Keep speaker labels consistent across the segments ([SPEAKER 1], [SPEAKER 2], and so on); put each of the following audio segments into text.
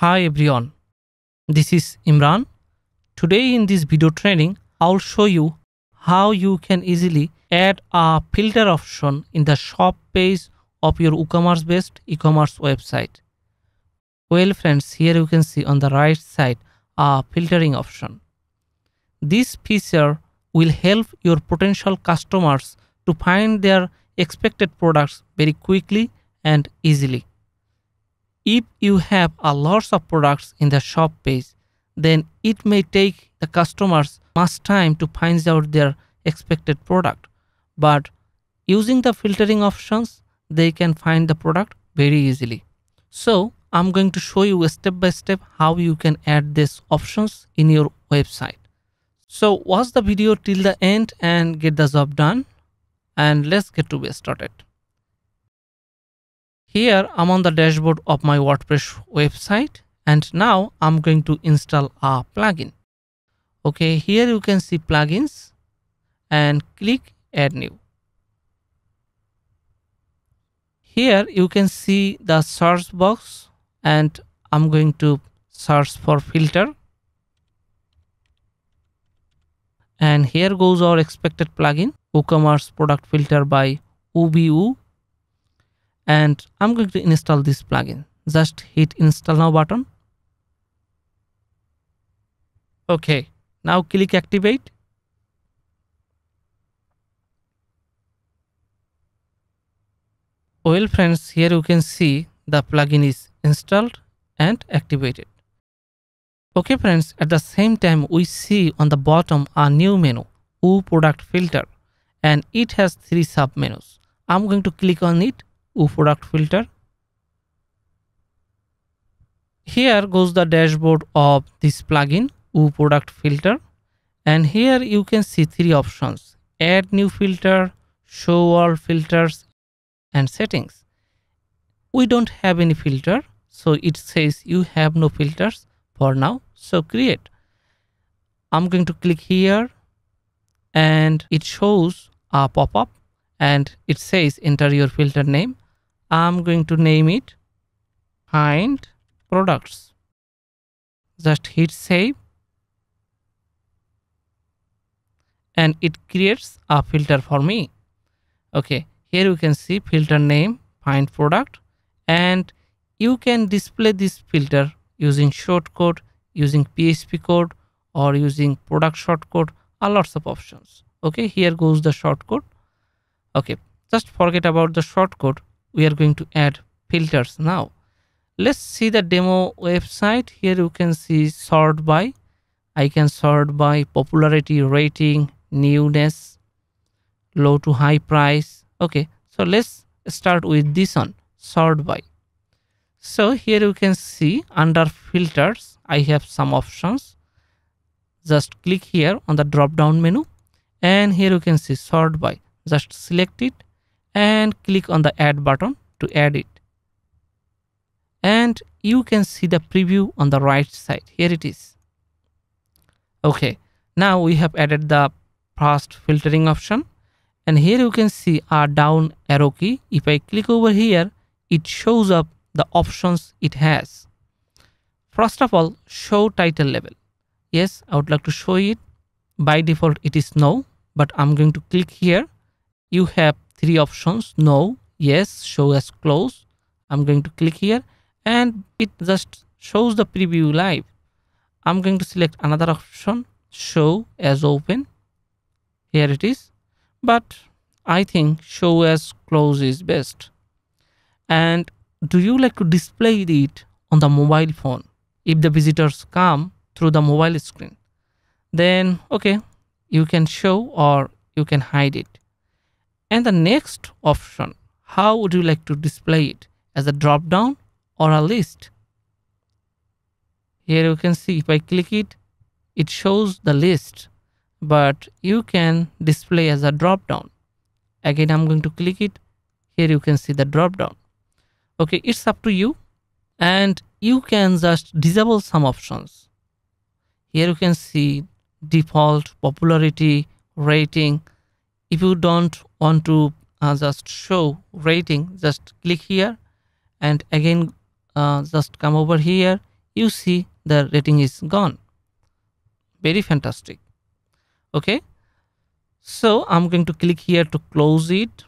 [SPEAKER 1] Hi everyone, this is Imran. Today in this video training, I'll show you how you can easily add a filter option in the shop page of your WooCommerce based e-commerce website. Well friends, here you can see on the right side a filtering option. This feature will help your potential customers to find their expected products very quickly and easily. If you have a lots of products in the shop page, then it may take the customers much time to find out their expected product. But using the filtering options, they can find the product very easily. So I'm going to show you step by step how you can add these options in your website. So watch the video till the end and get the job done. And let's get to be started. Here I'm on the dashboard of my WordPress website and now I'm going to install a plugin. Okay, here you can see plugins and click add new. Here you can see the search box and I'm going to search for filter and here goes our expected plugin WooCommerce product filter by UBU and I'm going to install this plugin. Just hit install now button. Okay. Now click activate. Well friends here you can see the plugin is installed and activated. Okay friends, at the same time we see on the bottom a new menu, Woo product filter and it has three sub menus. I'm going to click on it, Woo product filter. Here goes the dashboard of this plugin, Woo product filter. And here you can see three options, add new filter, show all filters and settings. We don't have any filter so it says you have no filters for now. So create. I'm going to click here and it shows a pop-up and it says enter your filter name i'm going to name it find products just hit save and it creates a filter for me okay here you can see filter name find product and you can display this filter using shortcode, using PHP code or using product shortcode are lots of options. Okay, here goes the shortcode. Okay, just forget about the shortcode. We are going to add filters now. Let's see the demo website. Here you can see sort by. I can sort by popularity, rating, newness, low to high price. Okay, so let's start with this one, sort by. So here you can see under filters, I have some options. Just click here on the drop down menu and here you can see sort by. Just select it and click on the add button to add it. And you can see the preview on the right side. Here it is. Okay, now we have added the first filtering option and here you can see our down arrow key. If I click over here, it shows up the options it has. First of all, show title level Yes, I would like to show it. By default, it is no, but I'm going to click here. You have three options, no, yes, show as close. I'm going to click here and it just shows the preview live. I'm going to select another option, show as open. Here it is, but I think show as close is best. And do you like to display it on the mobile phone if the visitors come through the mobile screen then okay you can show or you can hide it and the next option how would you like to display it? As a drop down or a list? Here you can see if i click it it shows the list. But you can display as a drop down again i'm going to click it. Here you can see the drop down okay it's up to you. And you can just disable some options. Here you can see default popularity rating if you don't want to uh, just show rating just click here. And again uh, just come over here. You see the rating is gone. Very fantastic. Okay? So i'm going to click here to close it.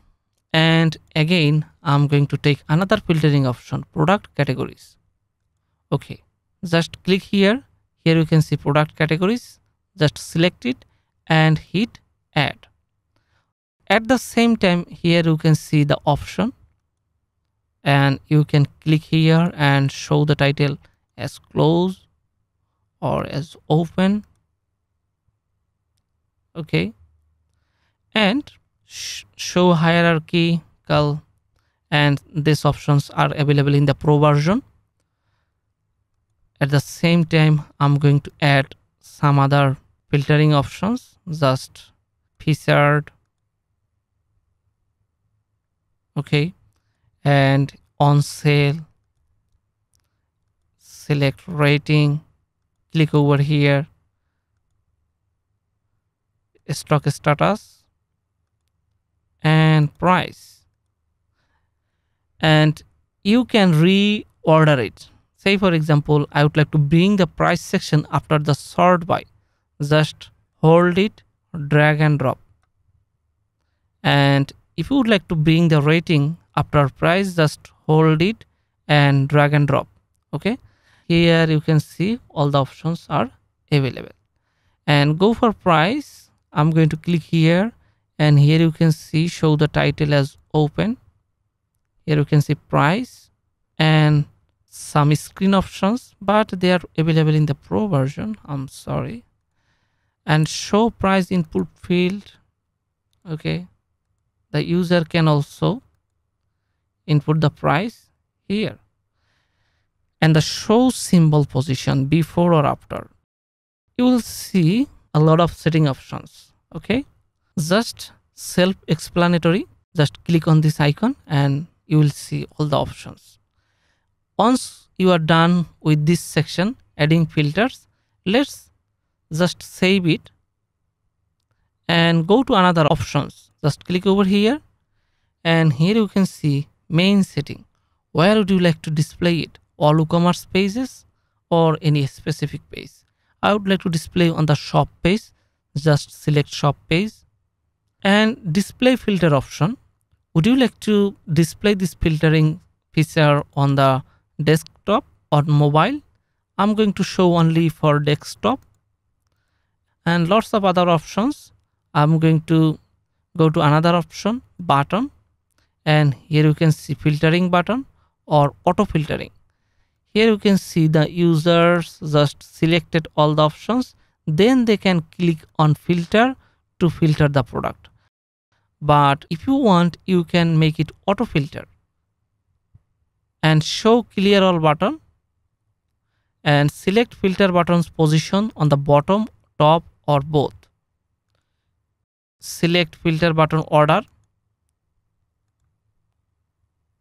[SPEAKER 1] And again i'm going to take another filtering option product categories. Okay. Just click here. Here you can see product categories. Just select it and hit add at the same time here you can see the option. And you can click here and show the title as close or as open. Okay. And sh show hierarchical and these options are available in the pro version. At the same time i'm going to add some other filtering options just featured okay? And on sale select rating click over here. Stock status and price. And you can reorder it. Say for example i would like to bring the price section after the sort by. Just hold it drag and drop. And if you would like to bring the rating after price just hold it and drag and drop okay? Here you can see all the options are available. And go for price. I'm going to click here and here you can see show the title as open. Here you can see price and some screen options but they are available in the pro version. I'm sorry. And show price input field okay the user can also input the price here and the show symbol position before or after. You will see a lot of setting options okay? Just self-explanatory just click on this icon and you will see all the options. Once you are done with this section adding filters let's just save it and go to another options just click over here. And here you can see main setting. Where would you like to display it? All WooCommerce pages or any specific page? I would like to display on the shop page. Just select shop page. And display filter option. Would you like to display this filtering feature on the desktop or mobile? I'm going to show only for desktop. And lots of other options. I'm going to go to another option button and here you can see filtering button or auto filtering. Here you can see the users just selected all the options. Then they can click on filter to filter the product. But if you want you can make it auto filter and show clear all button and select filter buttons position on the bottom top or both select filter button order.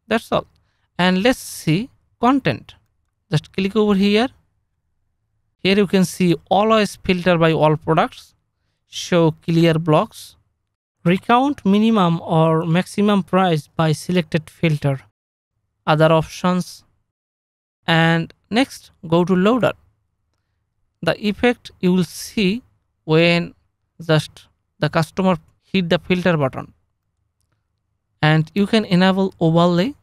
[SPEAKER 1] That's all. And let's see content. Just click over here. Here you can see always filter by all products. Show clear blocks. Recount minimum or maximum price by selected filter. Other options. And next go to loader. The effect you will see when just the customer hit the filter button. And you can enable overlay.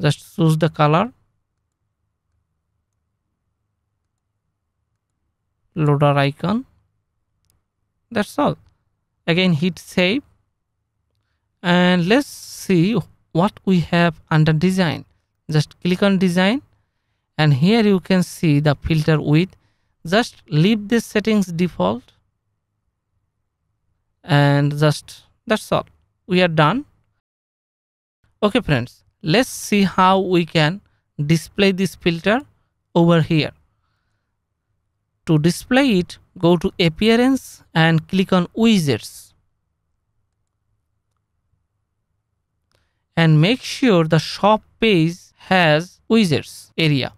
[SPEAKER 1] Just choose the color. Loader icon. That's all. Again hit save. And let's see what we have under design. Just click on design. And here you can see the filter width. Just leave this settings default and just that's all. We are done. Okay friends let's see how we can display this filter over here. To display it go to appearance and click on widgets. And make sure the shop page has widgets area.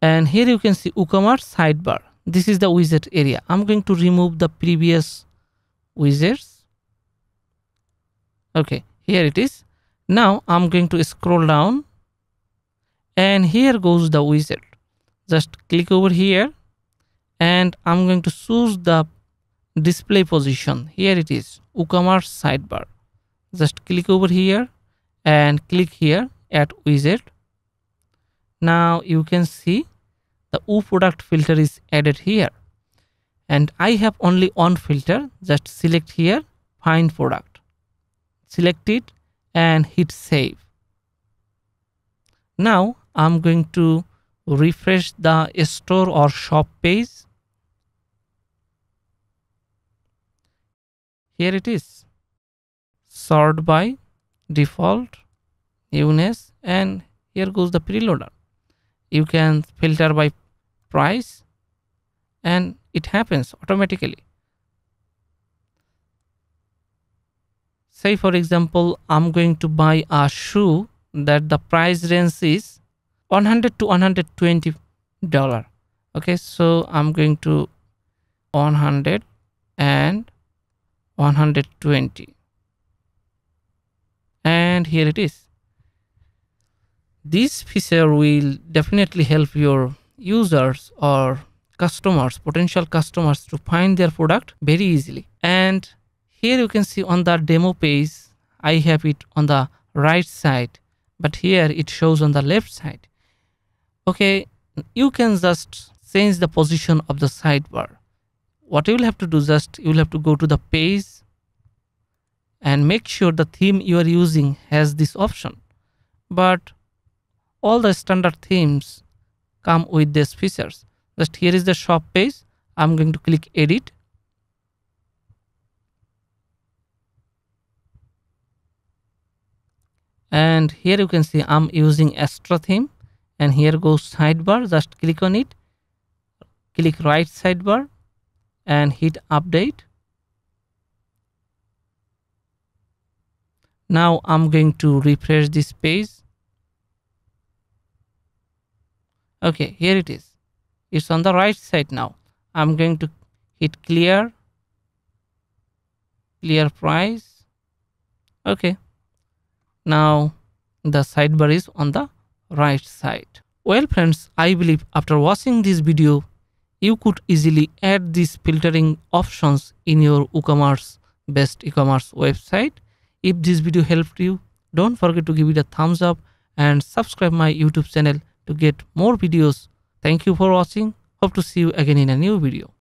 [SPEAKER 1] And here you can see WooCommerce sidebar. This is the widget area. I'm going to remove the previous widgets okay here it is. Now i'm going to scroll down. And here goes the widget just click over here. And I'm going to choose the display position. Here it is. WooCommerce sidebar. Just click over here and click here at widget now you can see the Woo product filter is added here and I have only one filter just select here find product. Select it and hit save. Now I'm going to refresh the store or shop page. Here it is. Sort by default newness and here goes the preloader. You can filter by price and it happens automatically. Say for example i'm going to buy a shoe that the price range is 100 to 120 dollar. Okay so i'm going to 100 and 120 and here it is. This feature will definitely help your users or customers potential customers to find their product very easily. And here you can see on the demo page i have it on the right side but here it shows on the left side. Okay you can just change the position of the sidebar. What you will have to do just you will have to go to the page and make sure the theme you are using has this option. But all the standard themes come with these features just here is the shop page. I'm going to click edit. And here you can see i'm using astra theme. And here goes sidebar. Just click on it. Click right sidebar. And hit update. Now i'm going to refresh this page. Okay here it is it's on the right side now. I'm going to hit clear. Clear price. Okay. Now the sidebar is on the right side. Well friends i believe after watching this video you could easily add these filtering options in your woocommerce best e-commerce website. If this video helped you don't forget to give it a thumbs up and subscribe my youtube channel to get more videos. Thank you for watching. Hope to see you again in a new video.